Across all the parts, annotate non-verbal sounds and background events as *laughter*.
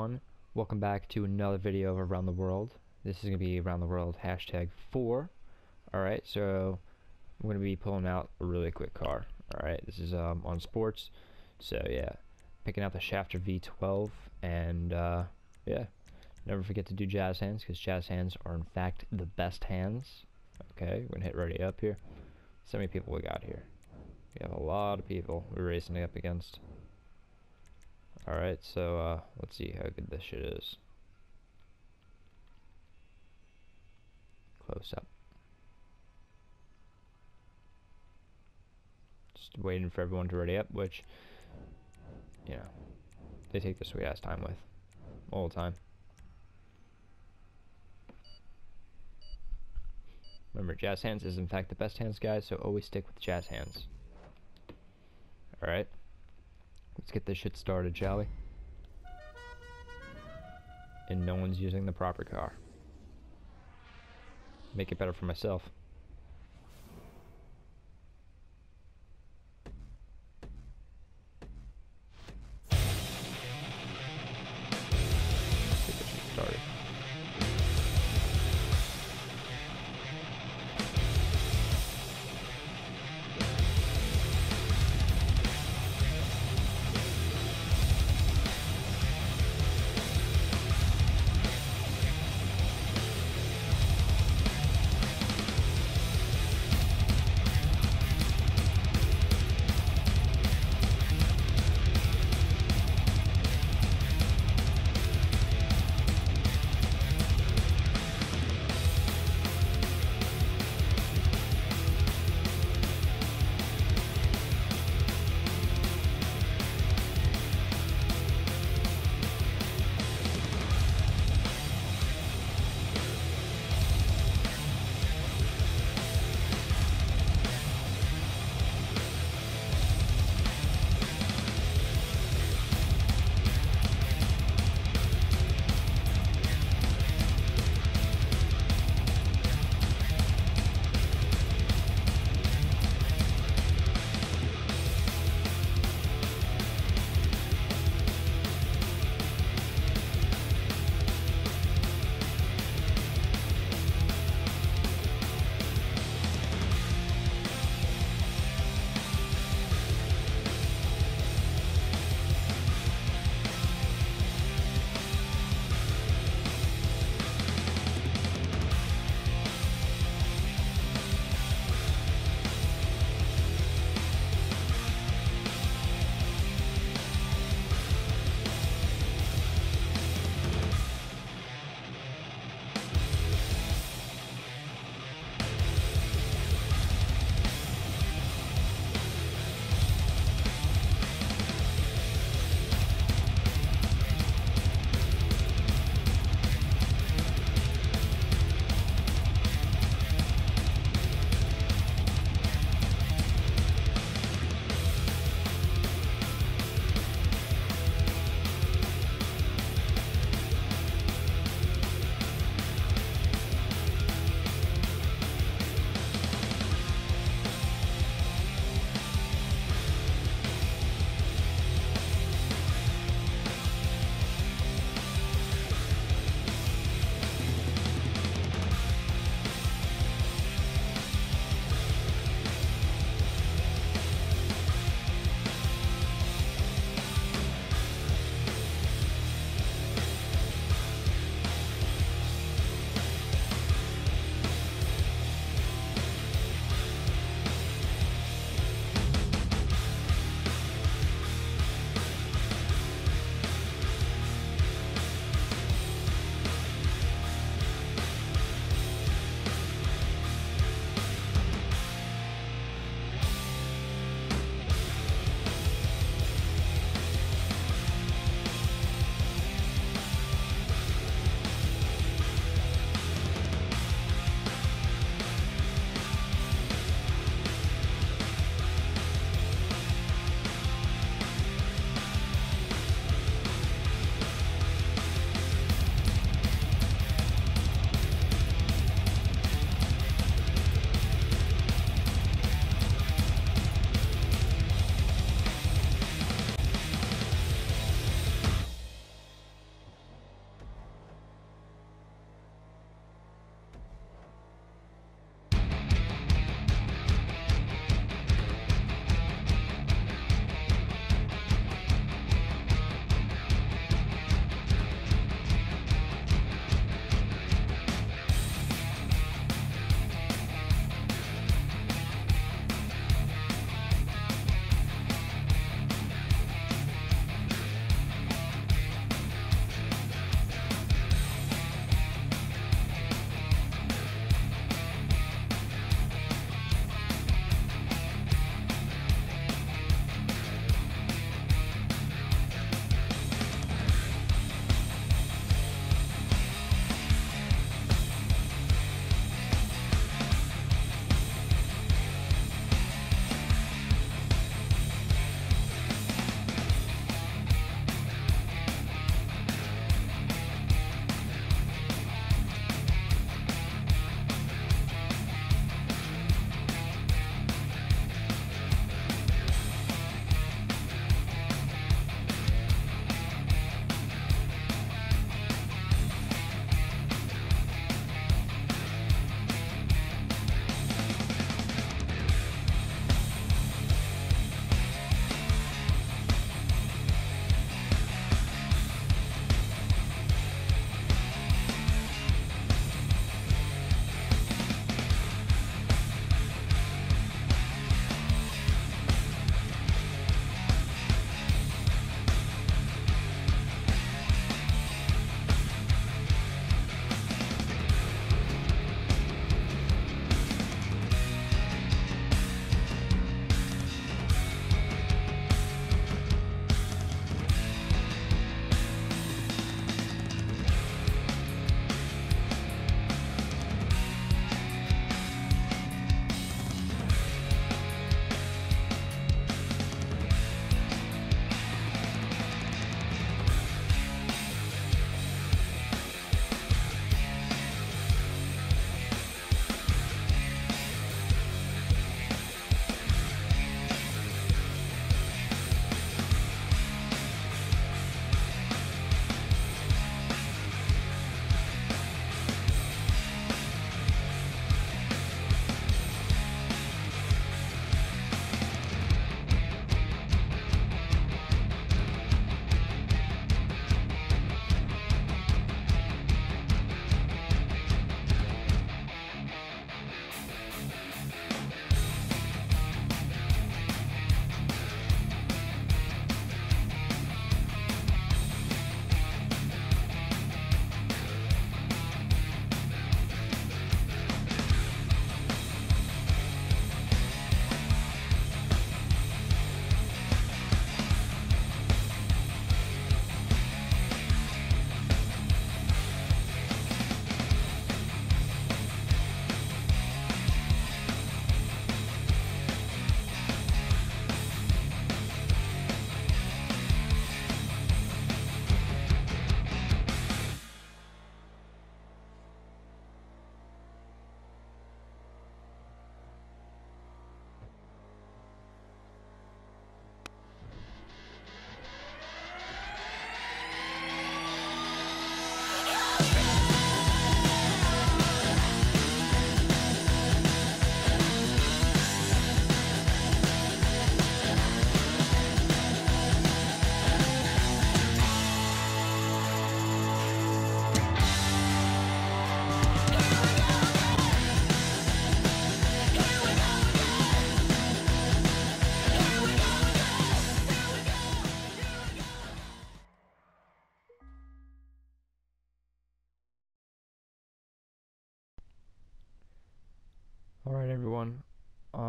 everyone, welcome back to another video of Around the World. This is going to be Around the World hashtag 4. Alright, so I'm going to be pulling out a really quick car. Alright, this is um, on sports, so yeah, picking out the Schafter V12, and uh, yeah, never forget to do jazz hands, because jazz hands are in fact the best hands. Okay, we're going to hit ready up here. So many people we got here. We have a lot of people we're racing up against. Alright, so uh, let's see how good this shit is. Close up. Just waiting for everyone to ready up, which, you know, they take the sweet ass time with. All the time. Remember, jazz hands is in fact the best hands, guys, so always stick with jazz hands. Alright. Let's get this shit started, shall we? And no one's using the proper car. Make it better for myself.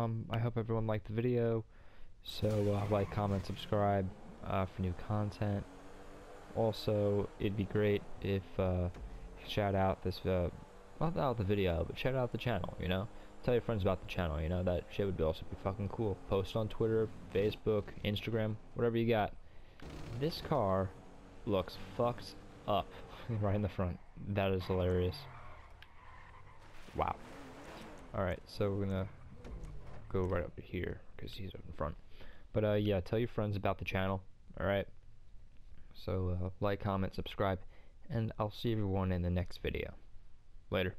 Um, I hope everyone liked the video. So uh, like, comment, subscribe uh, for new content. Also, it'd be great if uh, shout out this, uh, not out the video, but shout out the channel. You know, tell your friends about the channel. You know that shit would be also be fucking cool. Post on Twitter, Facebook, Instagram, whatever you got. This car looks fucked up *laughs* right in the front. That is hilarious. Wow. Alright, so we're gonna go right over here because he's up in front. But uh, yeah, tell your friends about the channel. Alright. So uh, like, comment, subscribe, and I'll see everyone in the next video. Later.